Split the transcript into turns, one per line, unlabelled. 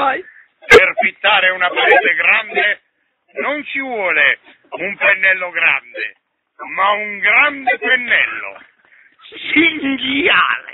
vai.
Per pittare una parete grande non ci vuole un pennello grande, ma un grande pennello.
Cinghiale.